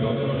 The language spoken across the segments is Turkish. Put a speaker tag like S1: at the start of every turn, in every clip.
S1: Grazie.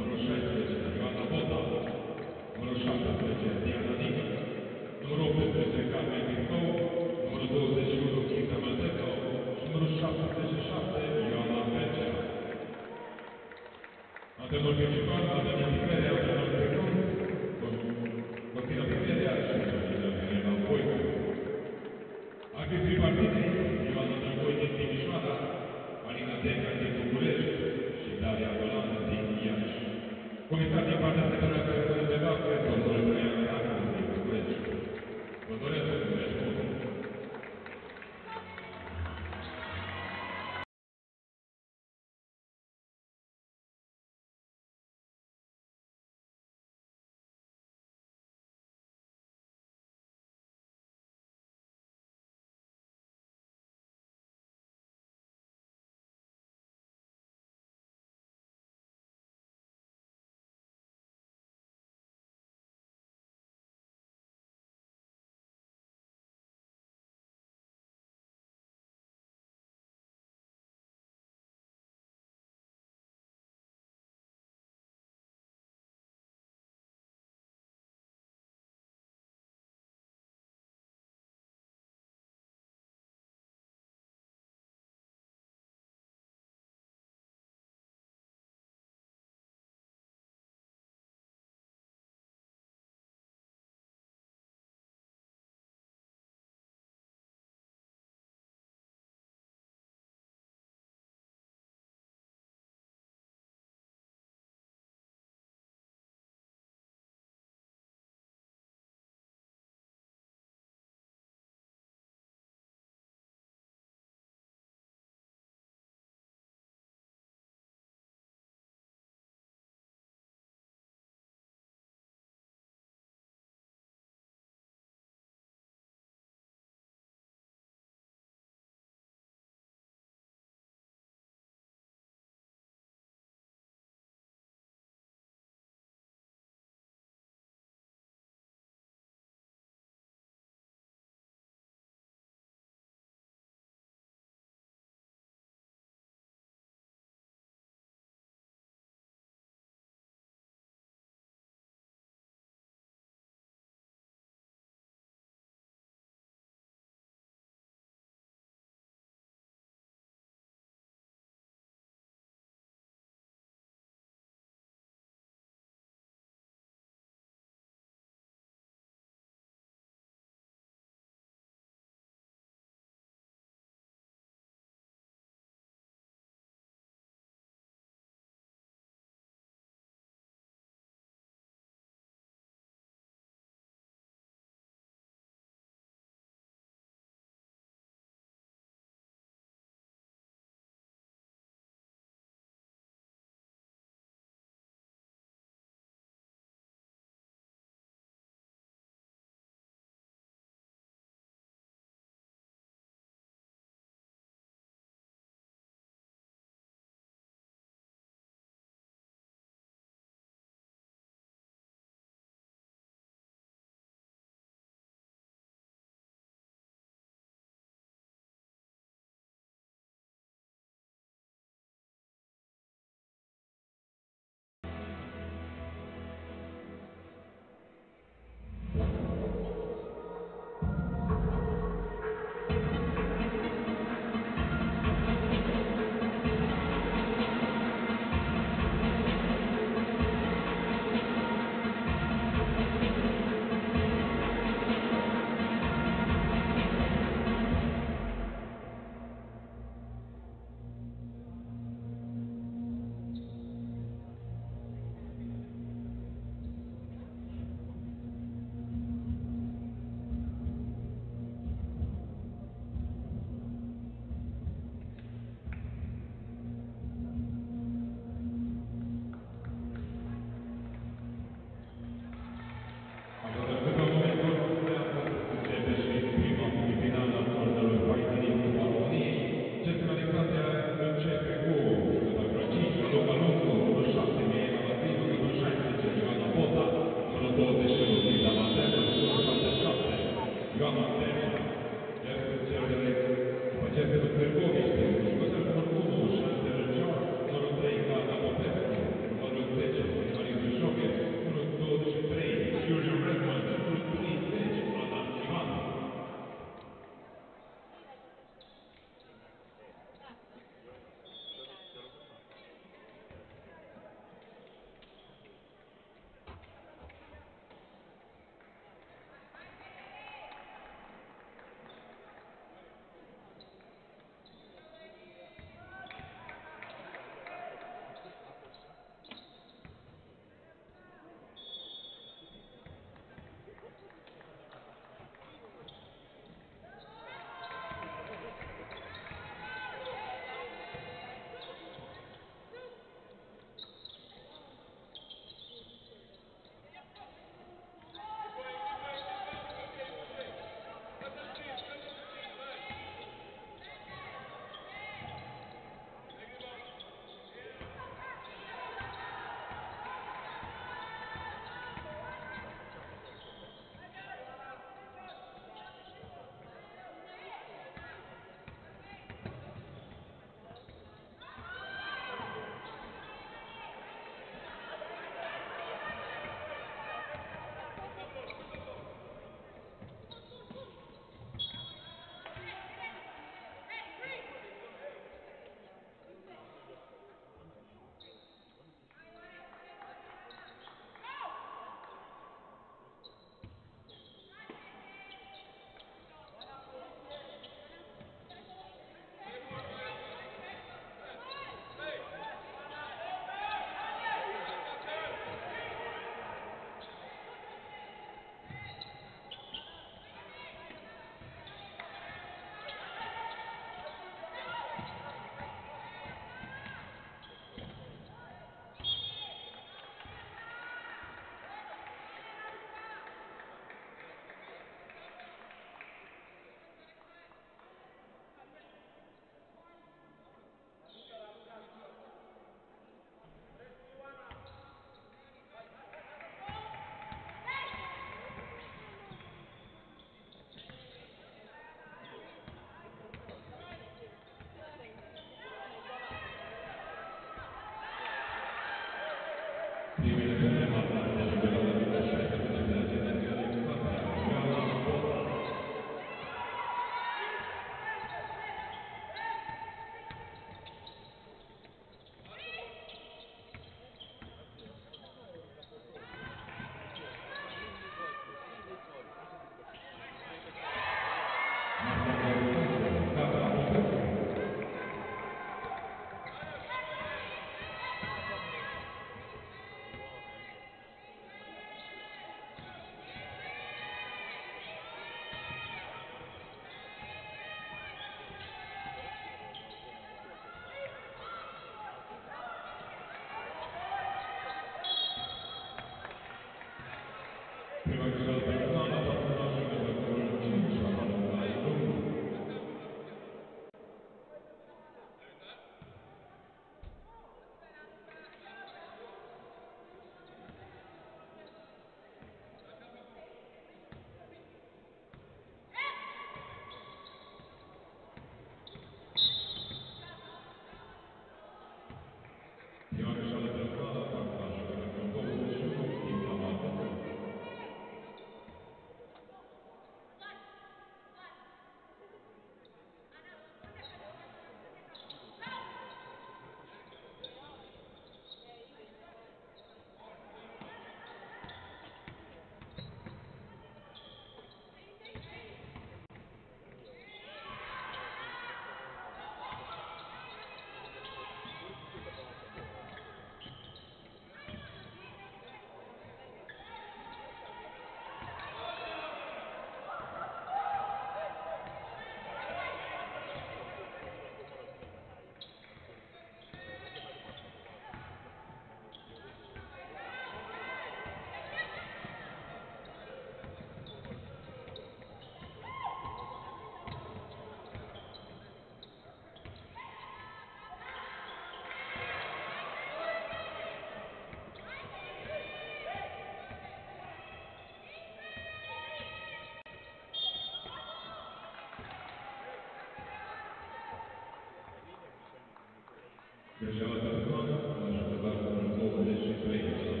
S1: Держава та виконавець, наша казахська промислова лічить країна.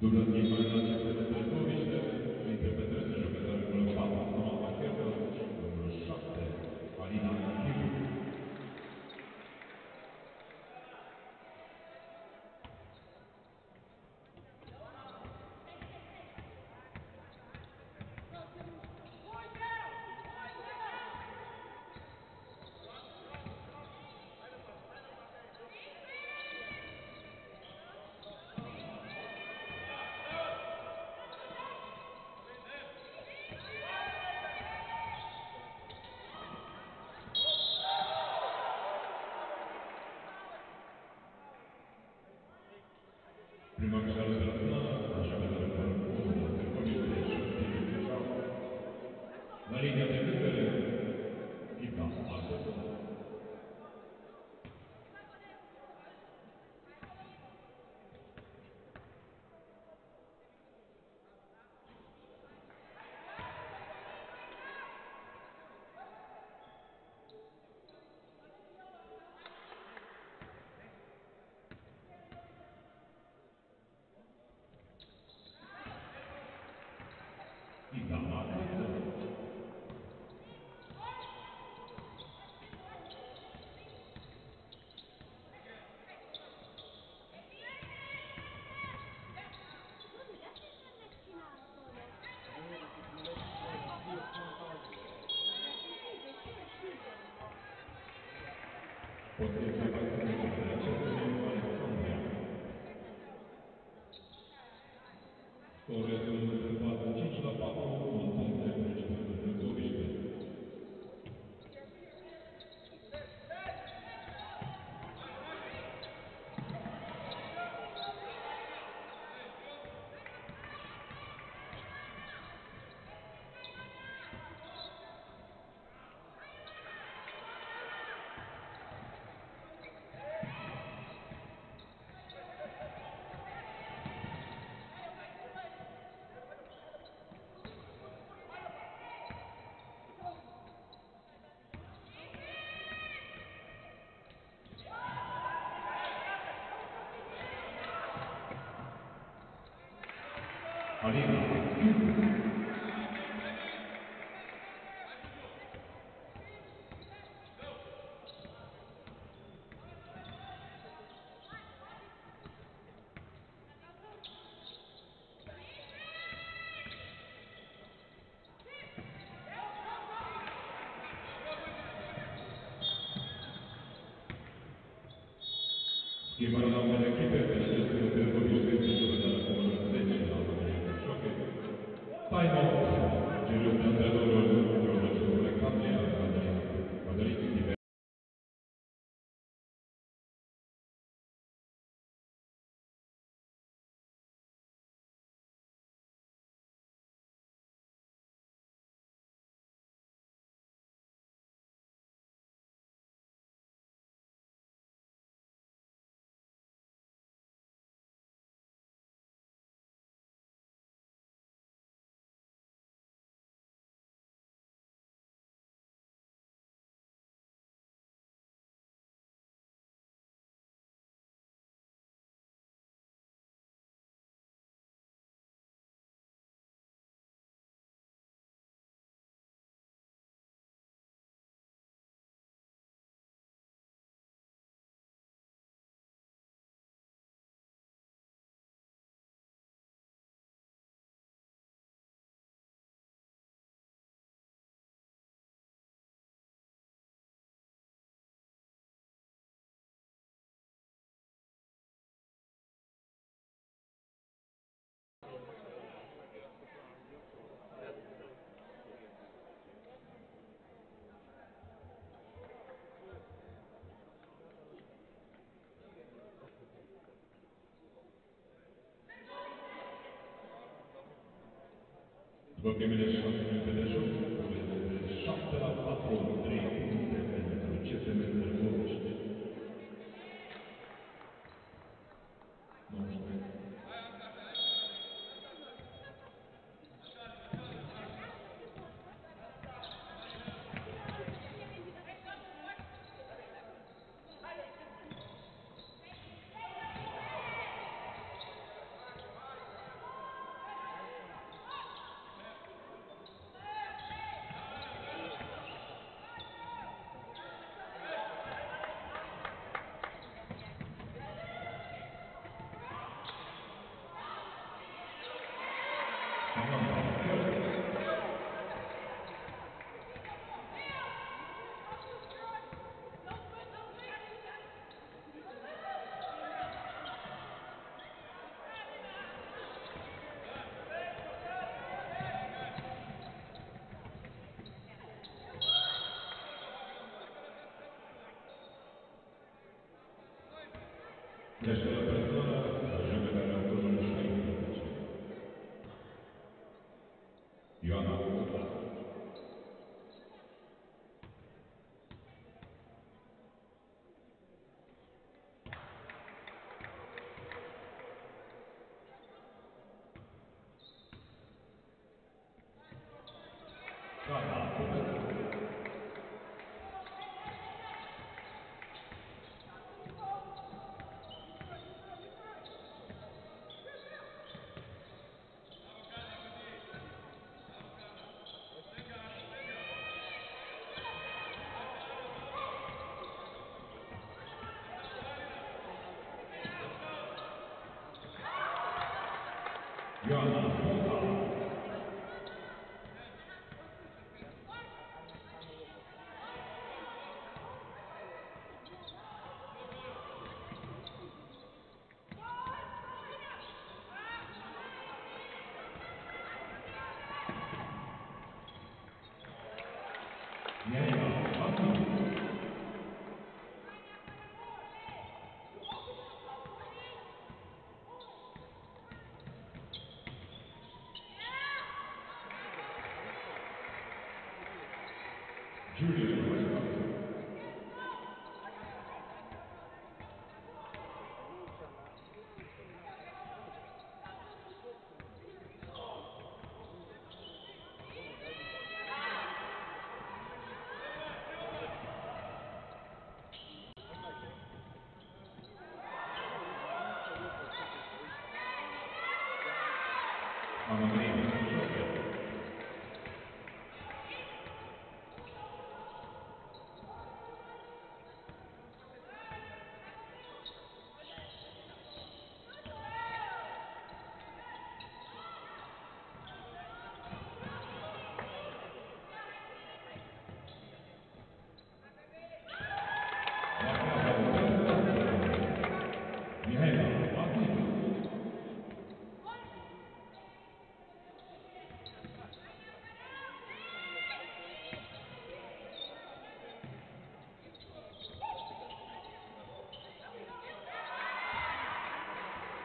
S1: Дубинский произносит этот приказ. duymak şartıyla ama Forvet'in Give my love and keep it. Dopo minnesota Federation bude Shantela Patron 3 punkty pentru CFM Târgoviște. Yes, sir. John. Judy.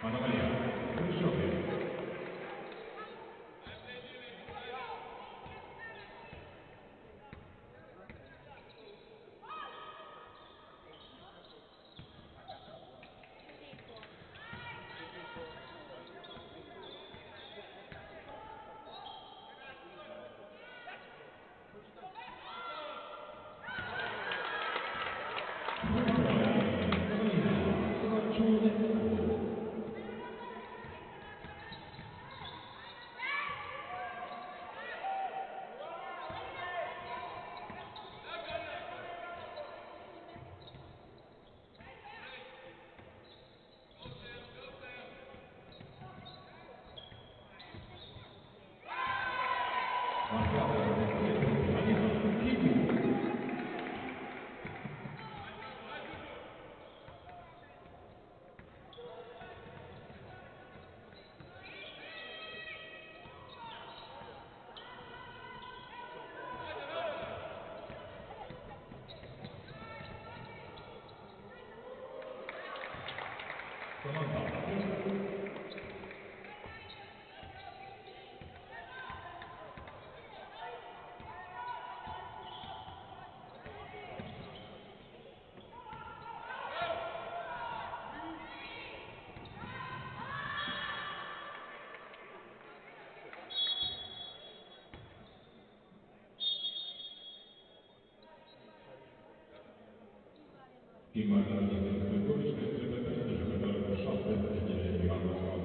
S1: Bueno, Mimarlar Birliği Kuruluş ve って言われまーす。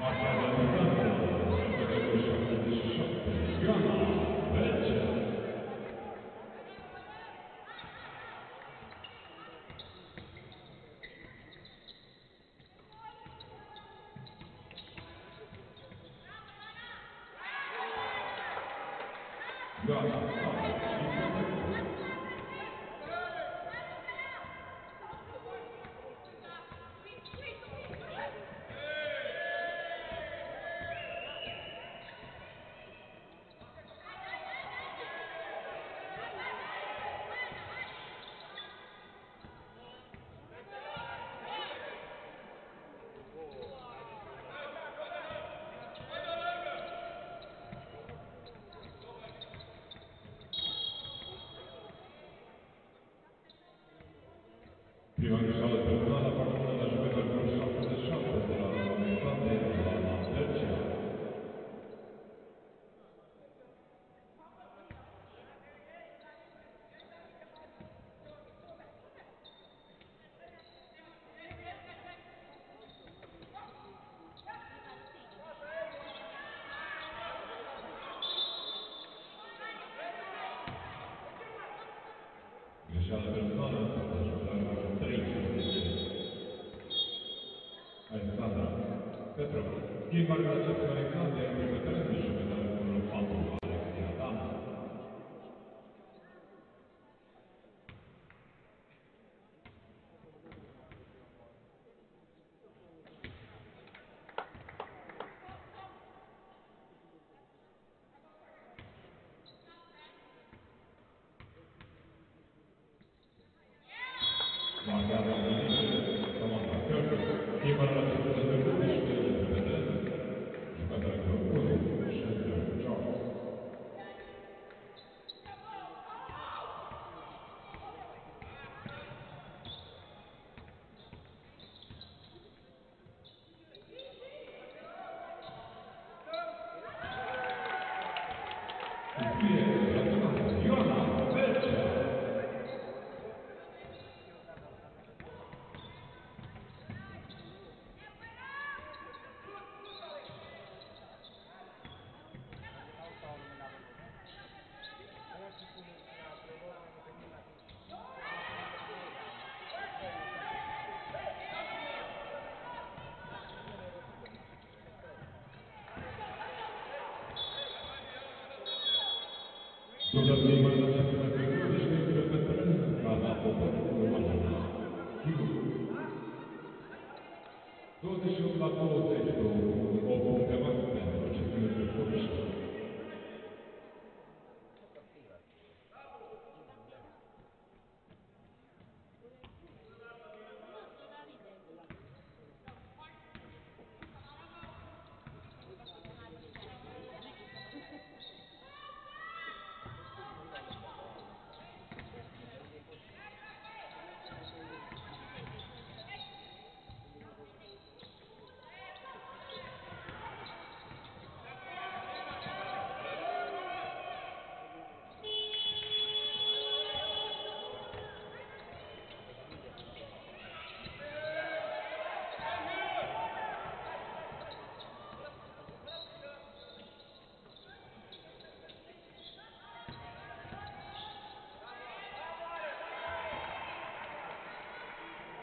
S1: Nasza prima che sale per una la pallone da subito al prossimo possessionante della metà della terza Grazie. Dzień bardzo serdecznie. Alana Chivu. 28 la 20,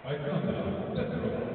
S1: I found out.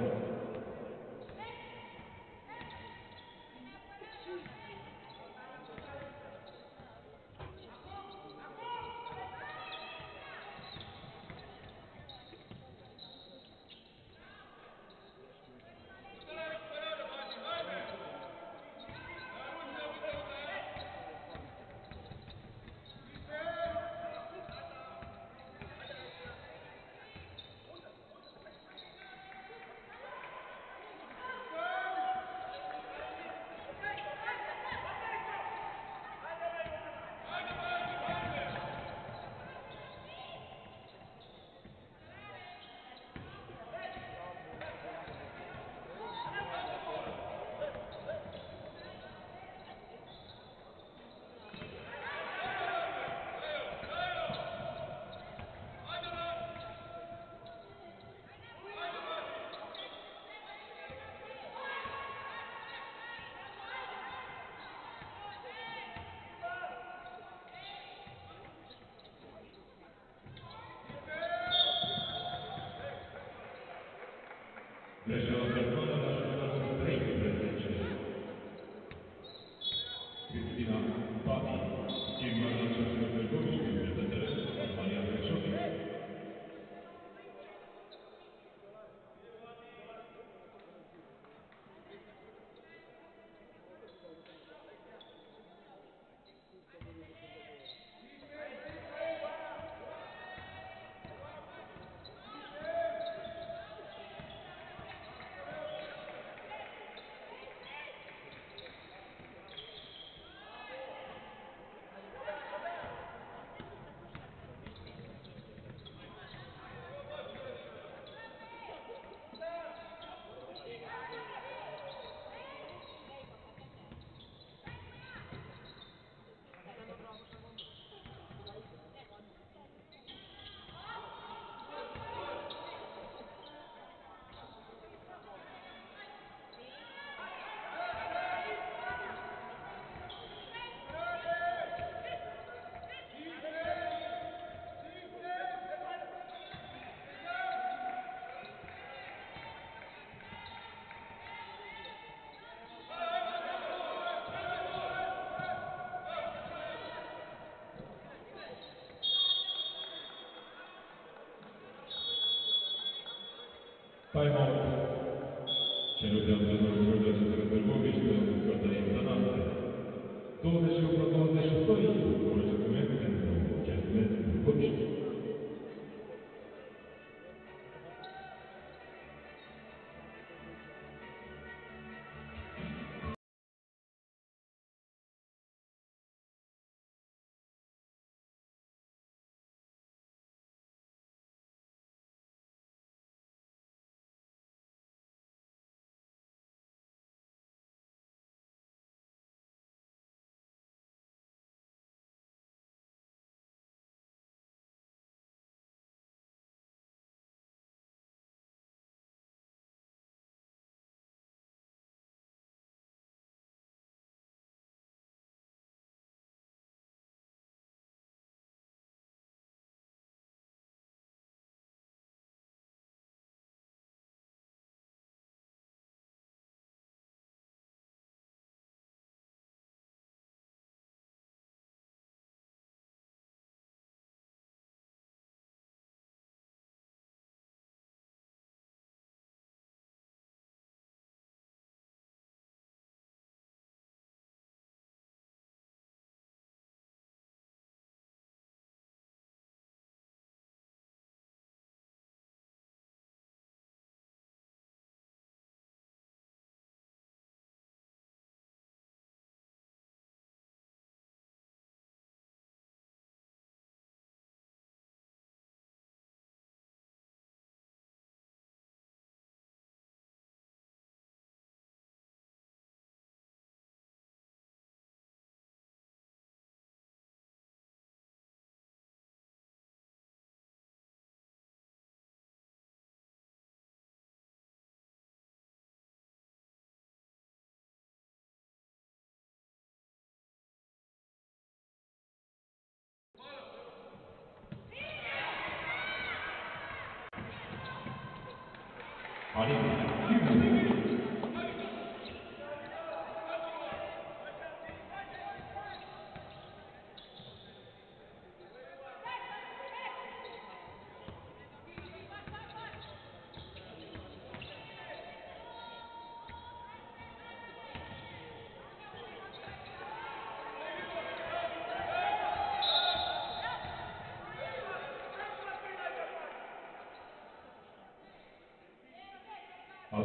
S1: Pleasure. Time out. Чередом знову Федор Петрович та Микола Інтананте. Хто не що продовжує шостої, ось ми Audio.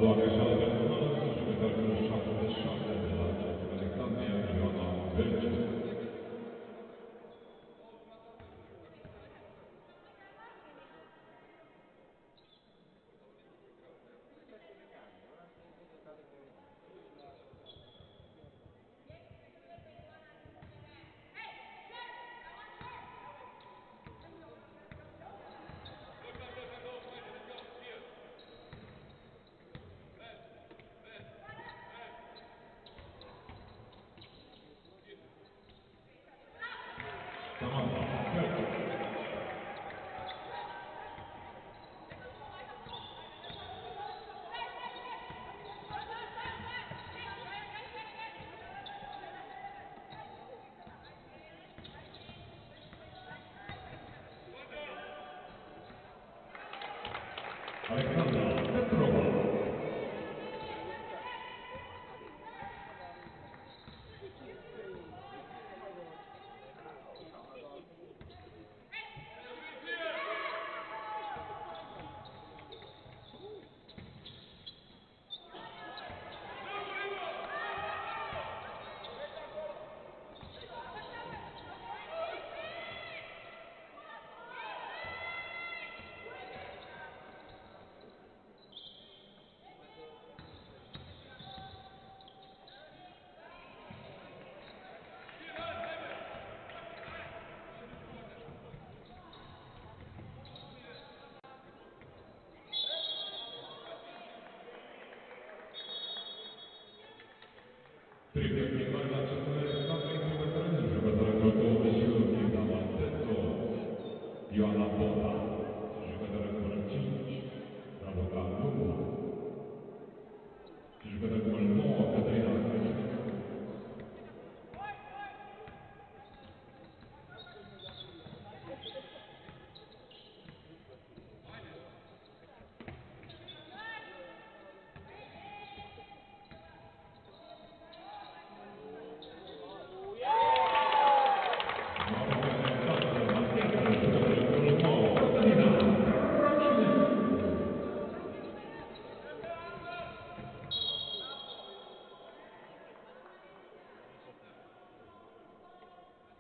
S1: Lord, Thank you. من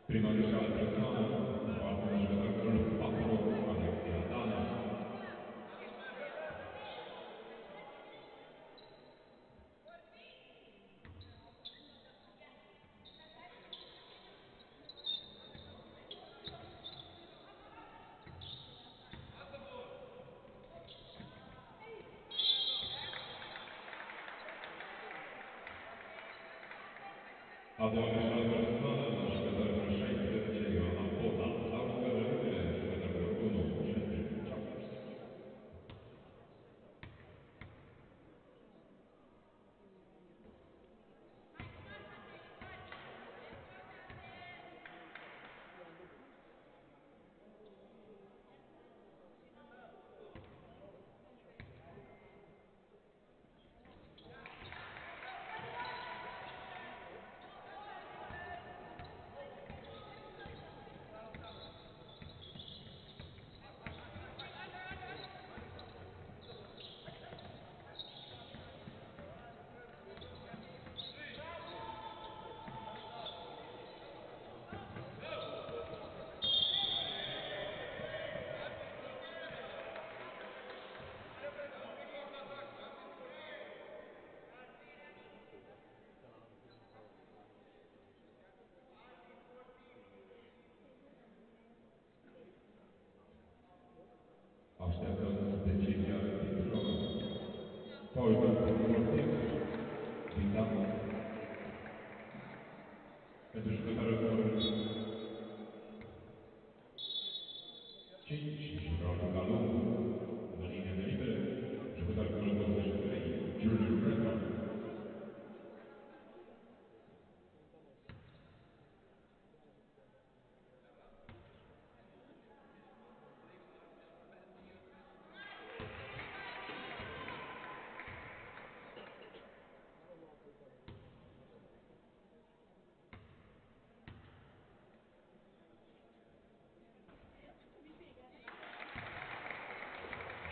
S1: prima giocata Cassano, fallo del giocatore numero 4 Andrea Cattaneo. Adoro il nostro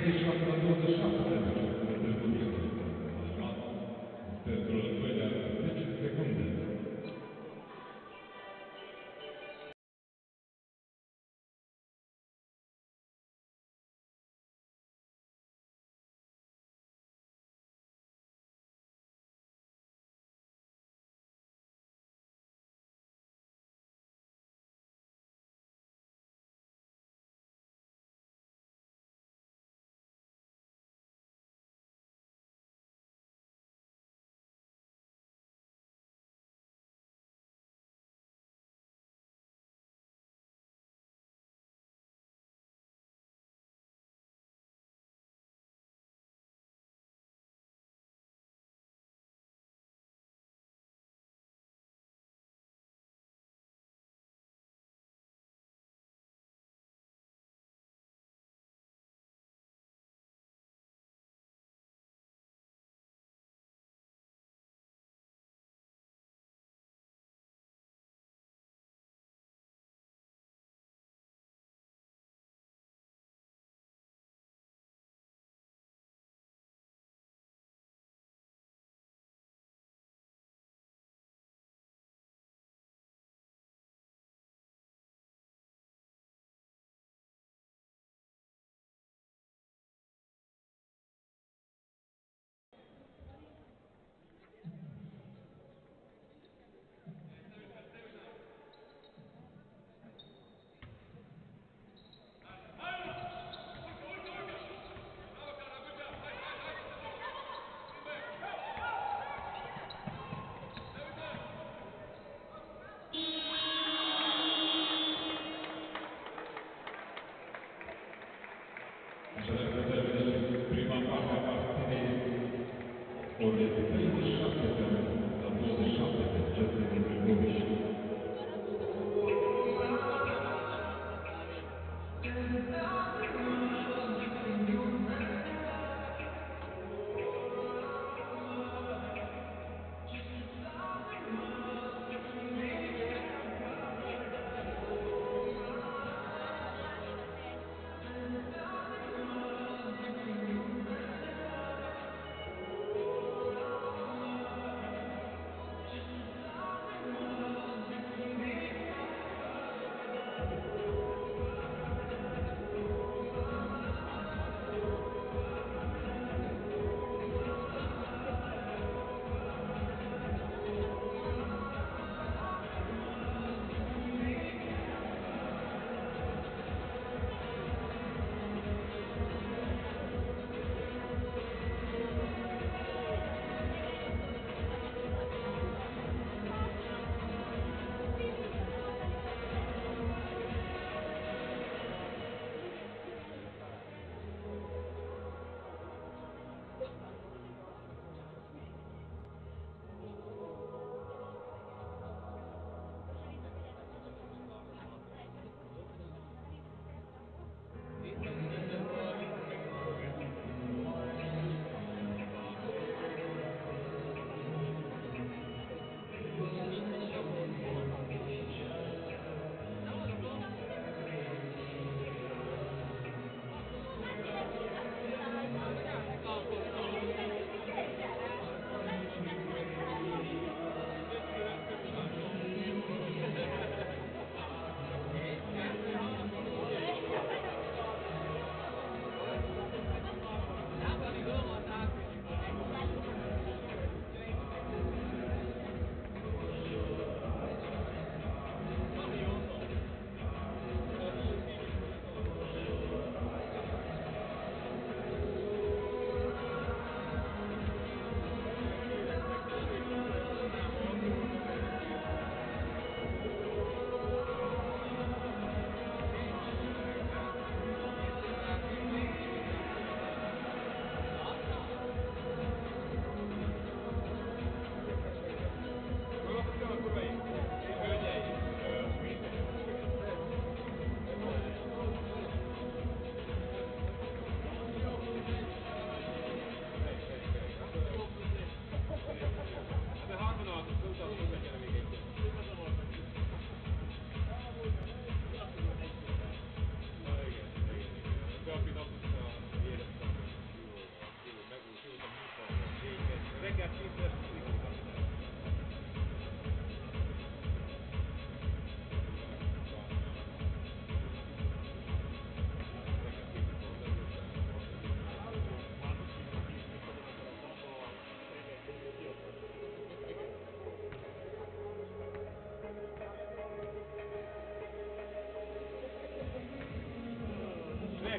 S1: Cristo,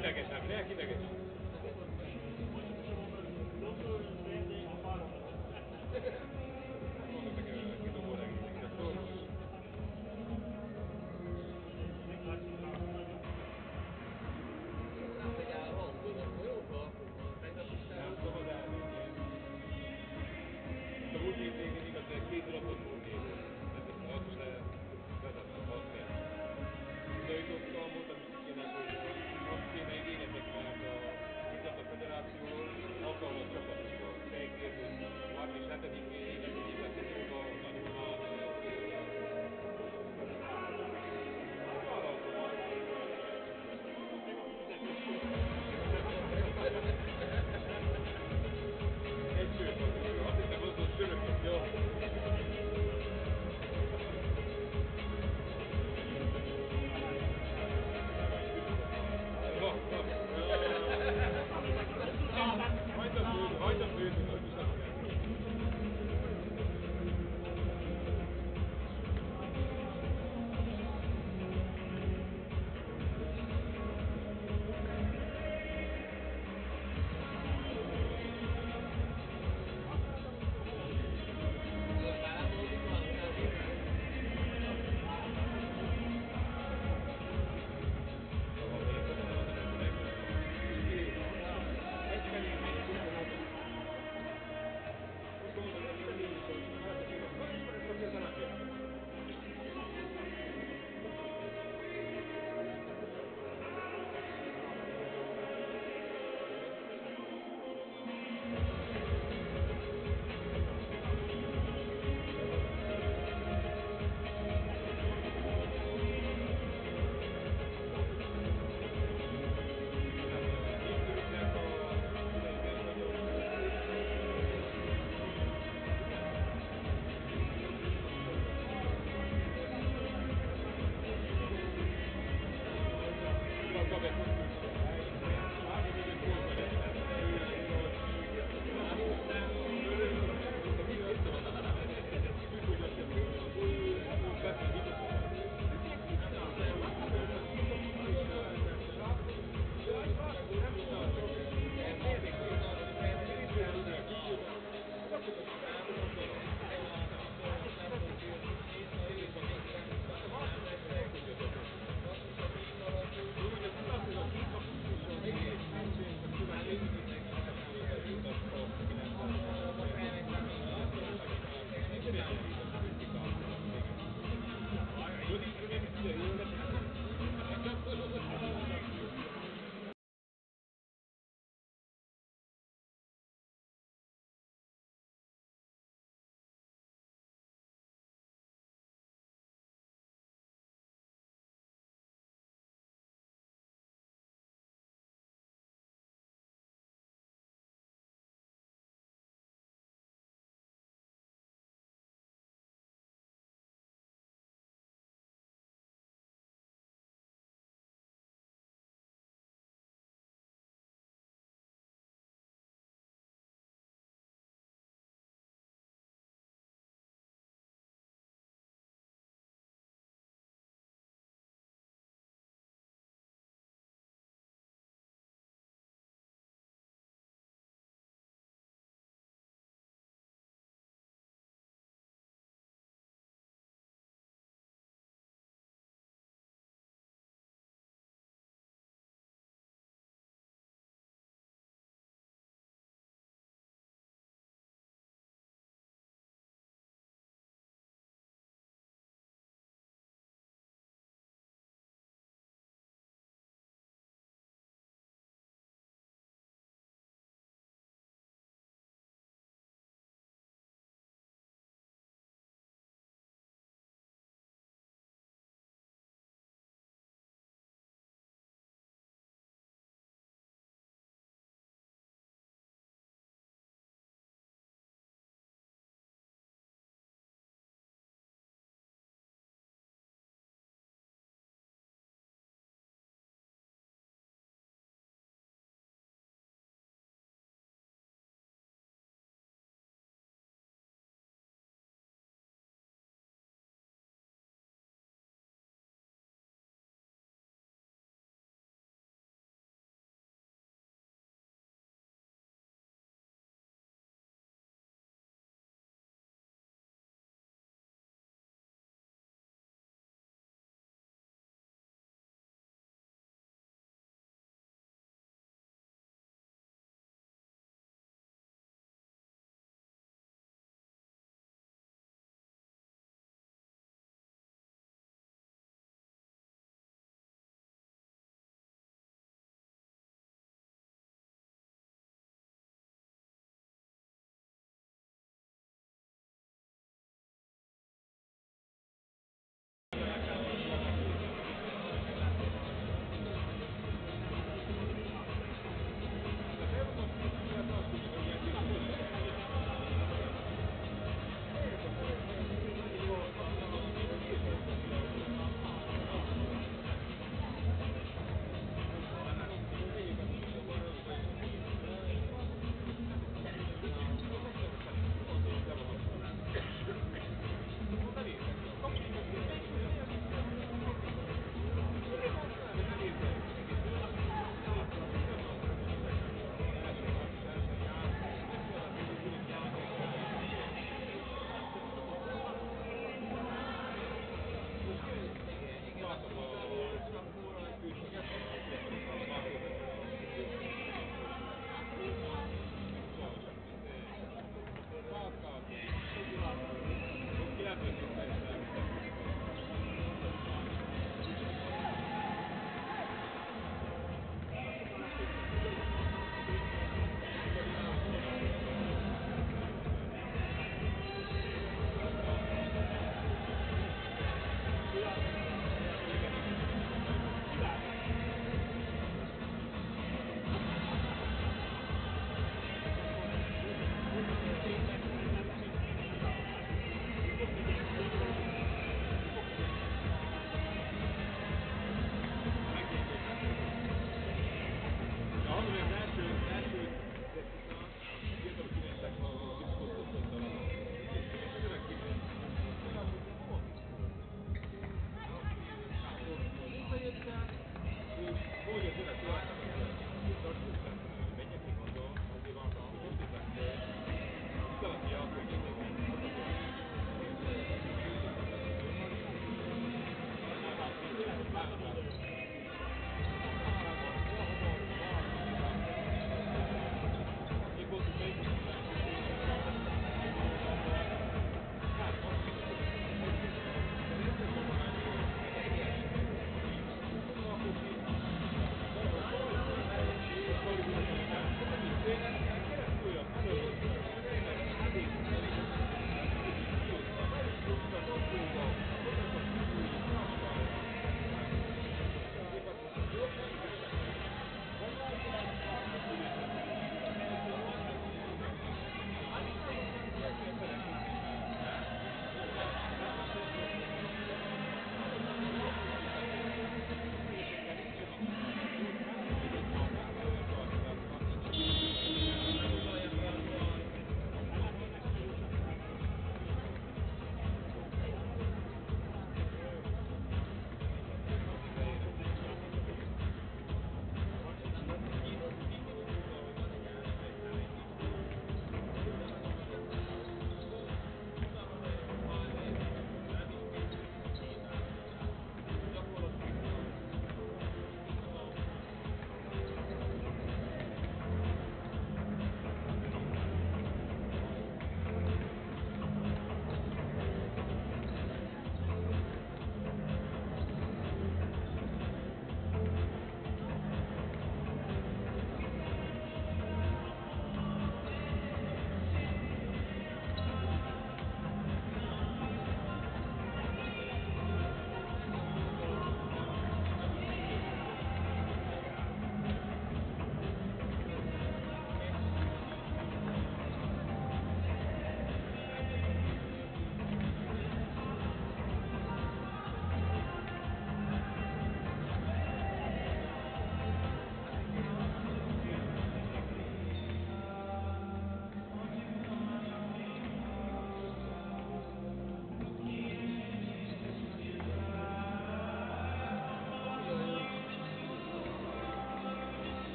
S1: 金だけ、金だ。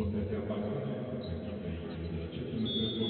S1: Possessia pallone pentru Felice de la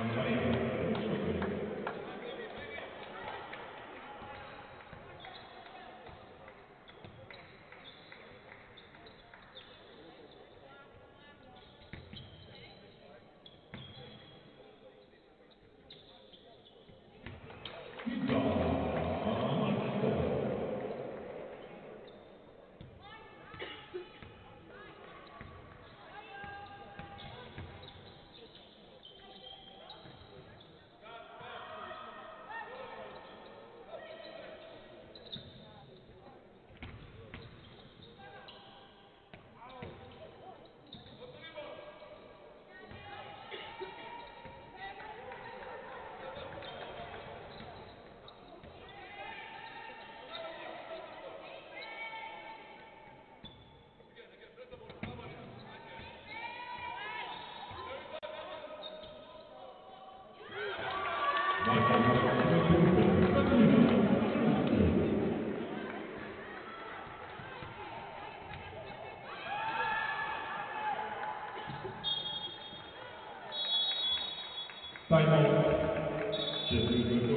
S1: Antonio. 拜拜，谢谢。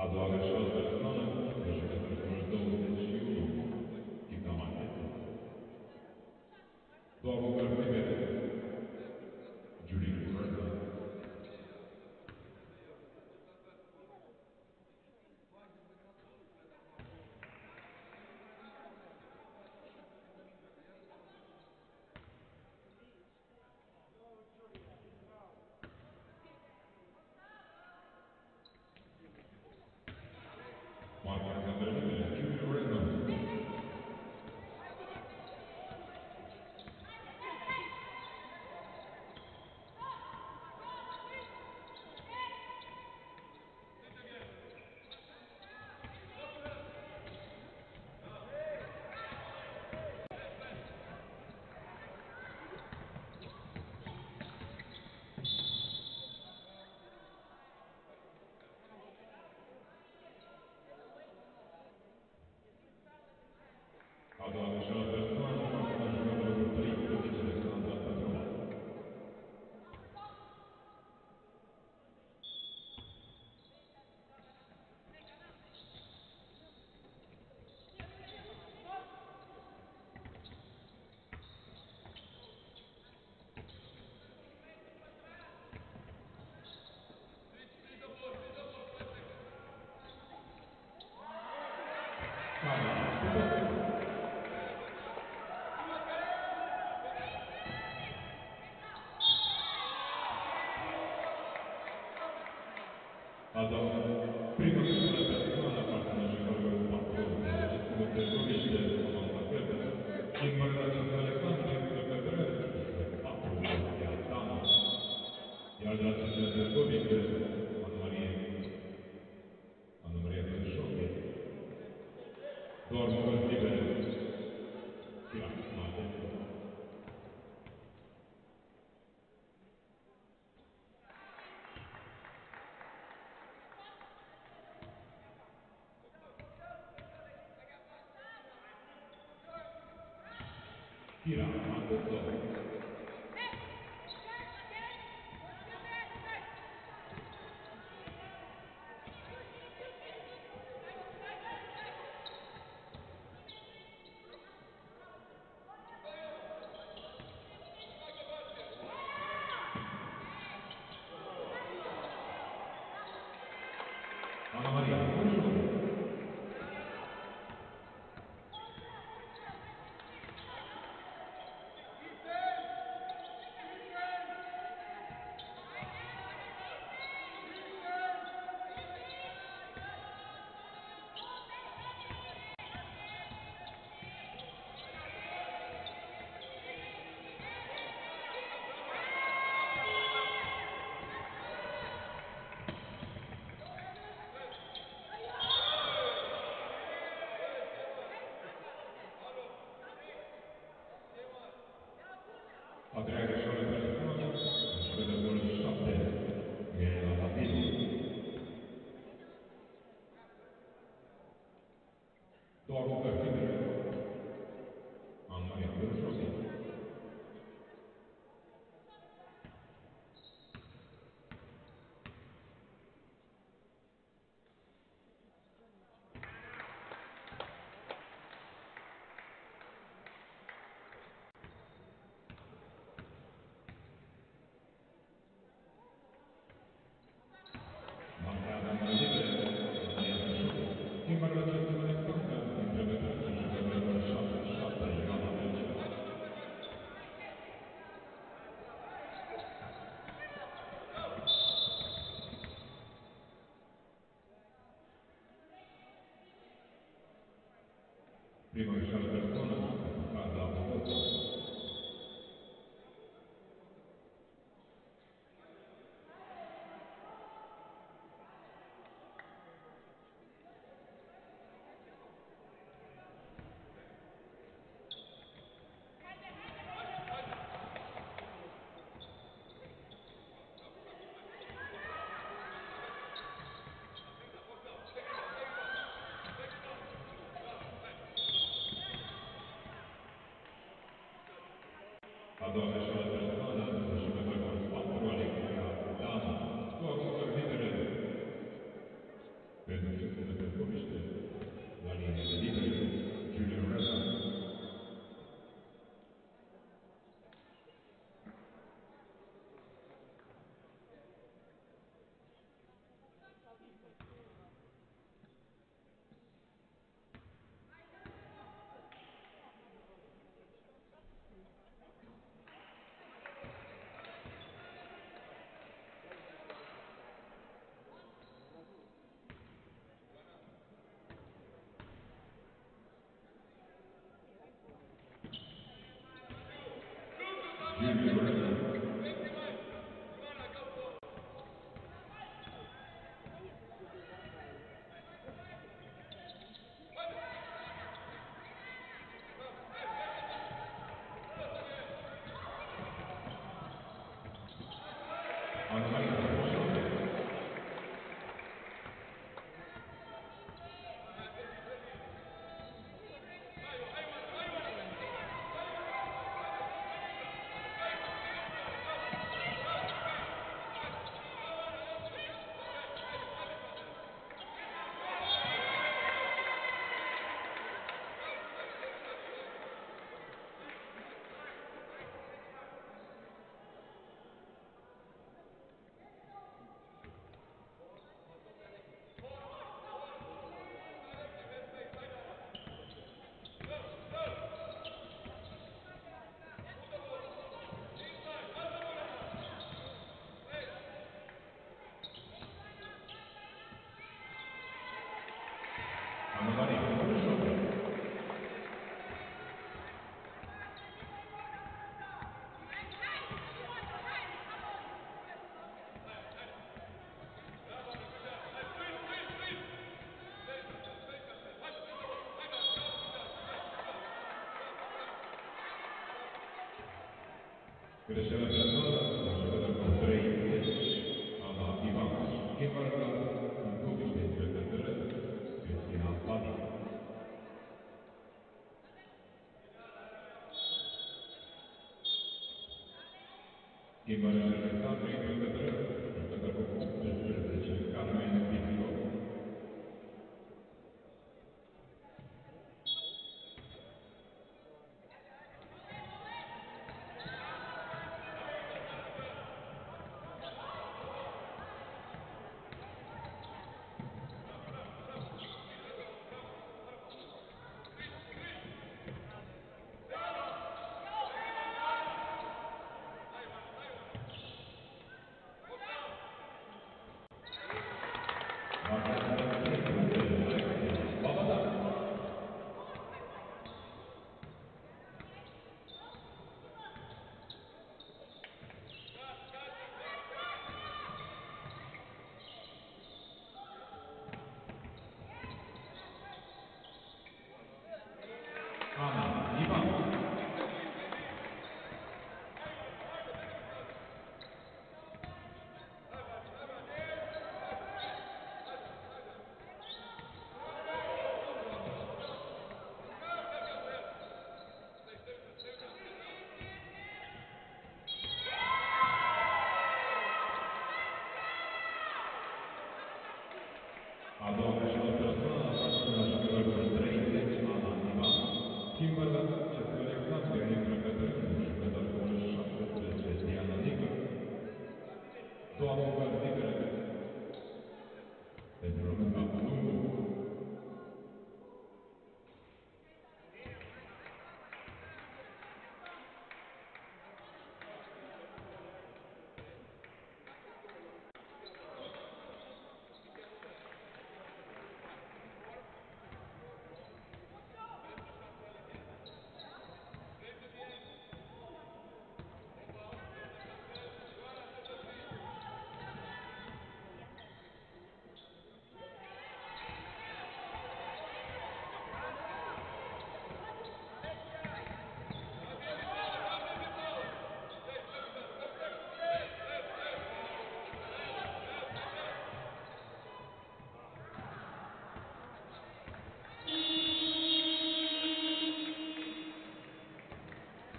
S1: А agachot Rachmana, даже который враждовался с юном и командой. Слава Богу, although Here on the zone. I'll turn it over numerous those issues. Gracias. Ivar Arvetz har hatt ordet to ganger tidligere og får ordet til en kort merknad, begrenset til 1 minutt.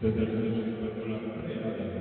S1: desde el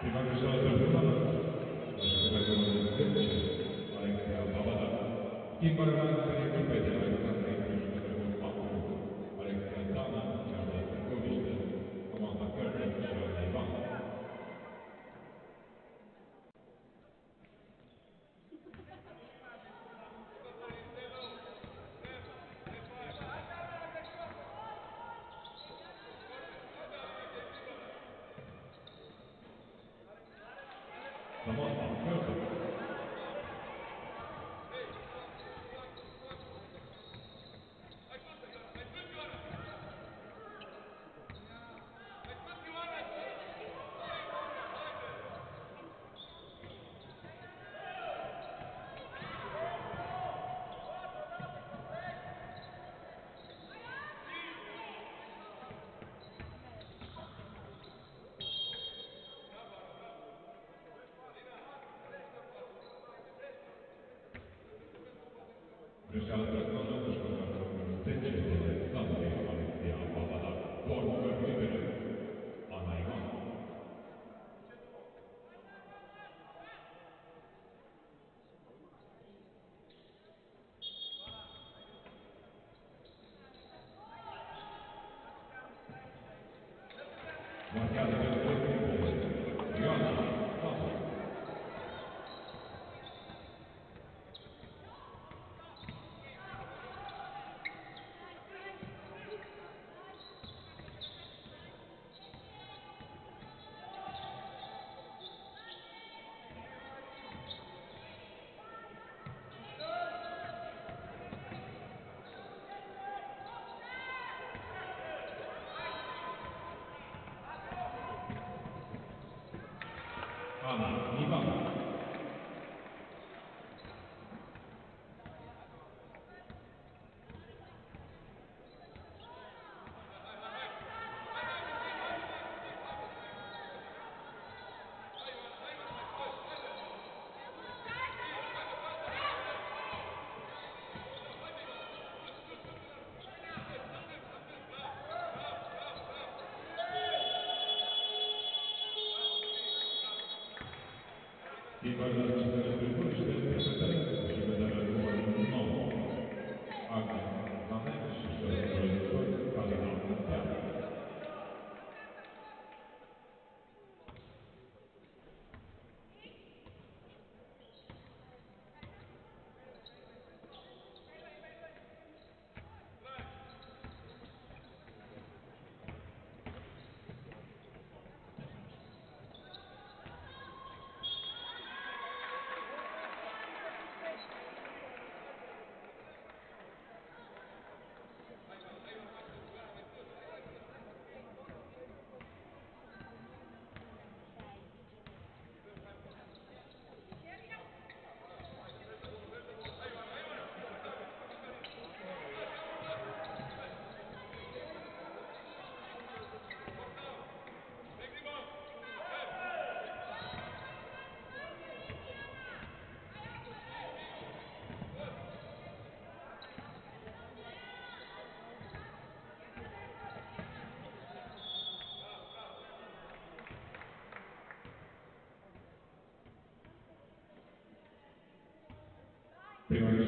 S1: Y para Kim Bargan tenía carpeta. Come on, come on. Gracias. 啊你放。Agnes. Primero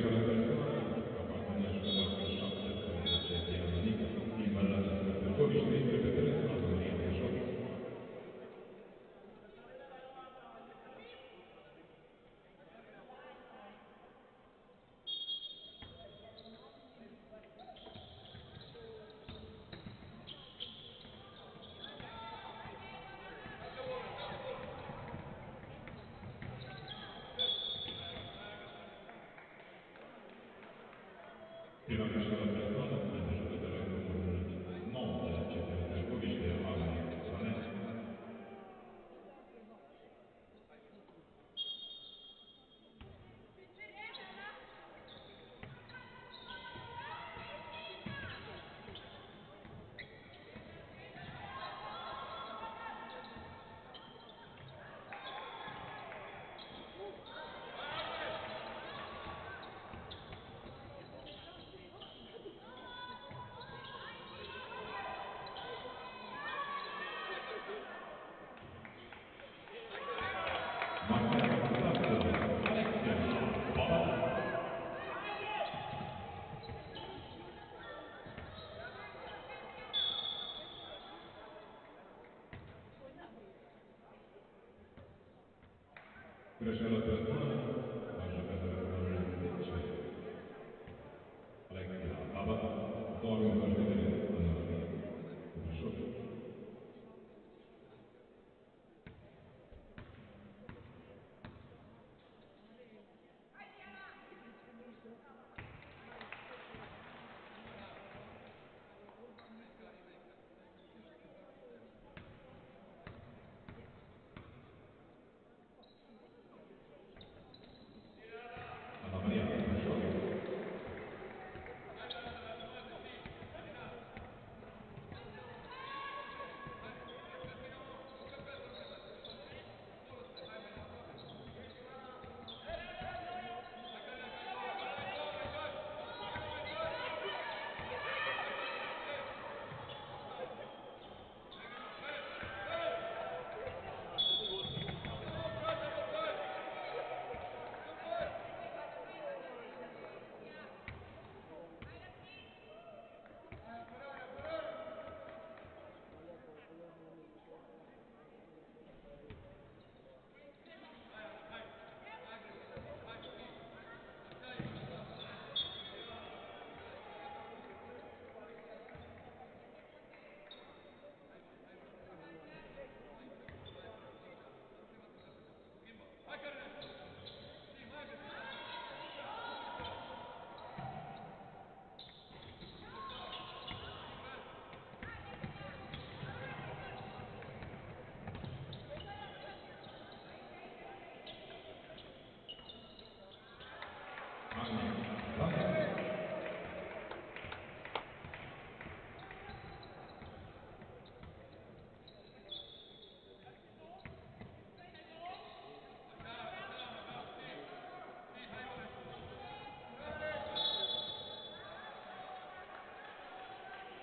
S1: ಸಂಪರ್ಕಿಸಬಹುದು prieš keletą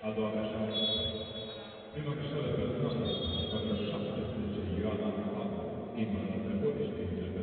S1: Imam Şahat Bey, Johanna Hanım, İmran Bey,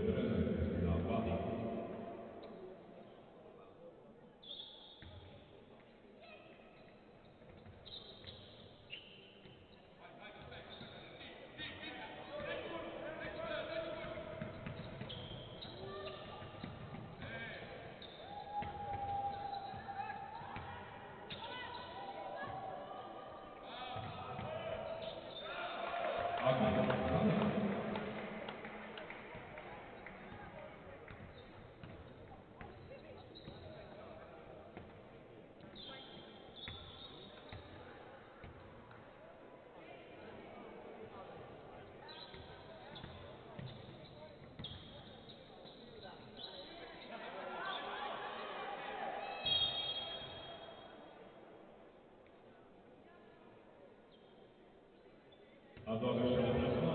S1: あとは合唱の皆様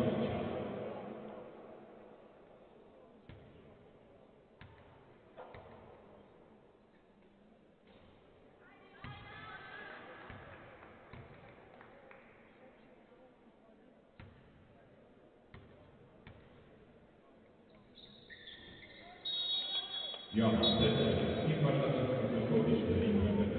S1: Йоанна Степанович і Марта Петрович Даріна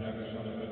S1: রাখা সম্ভব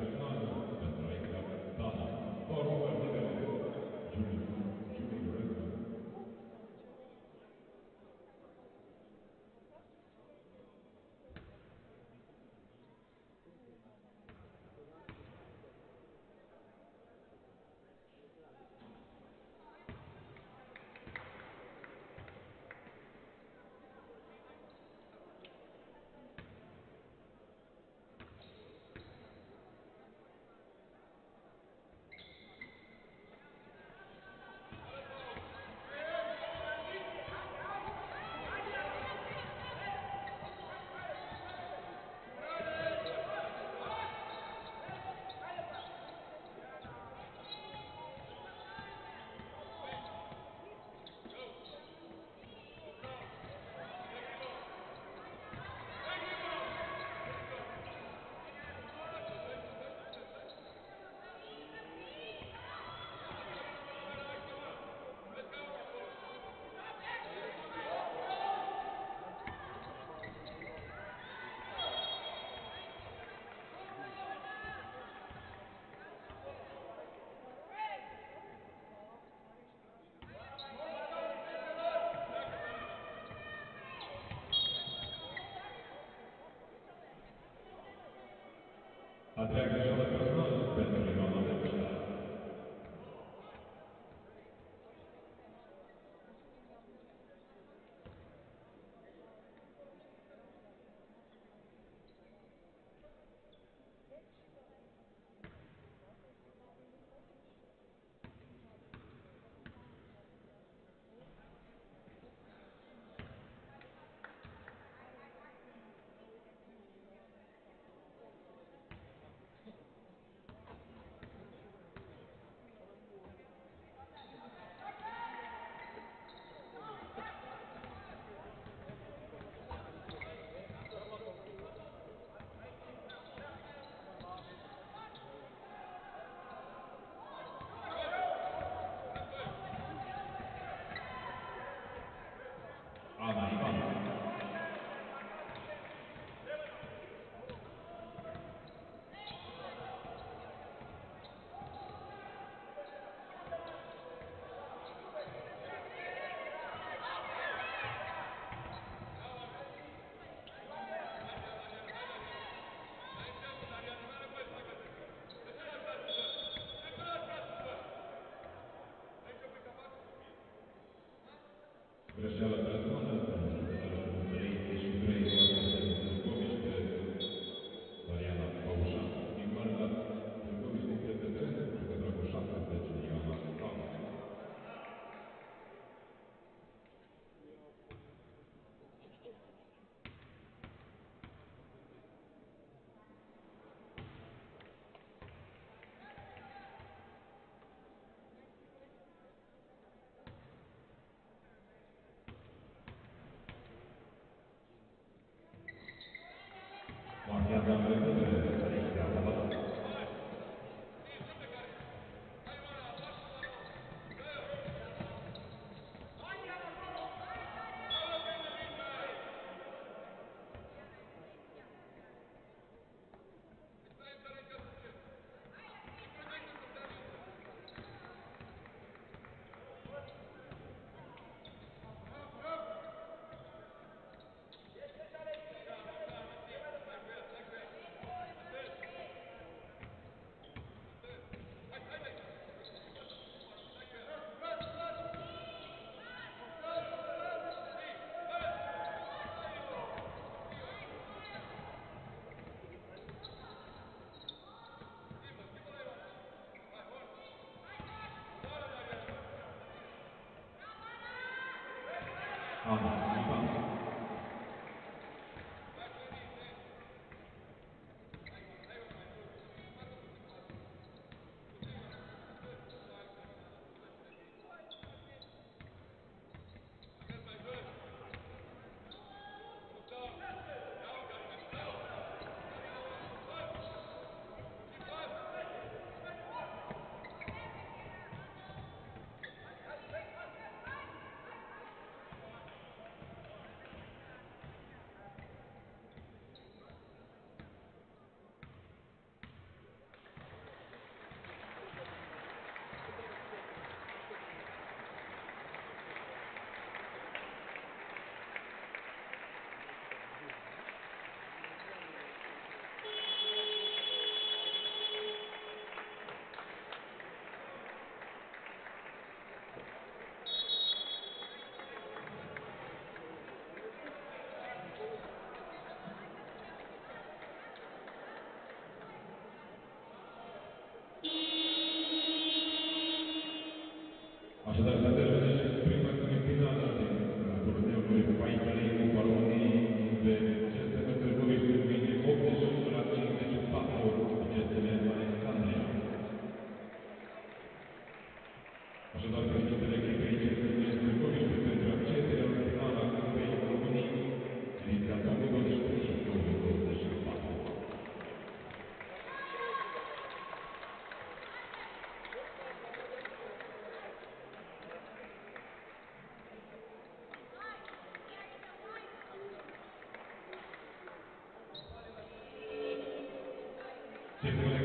S1: at jeg Mr. Yeah, ありがとうございました。So typically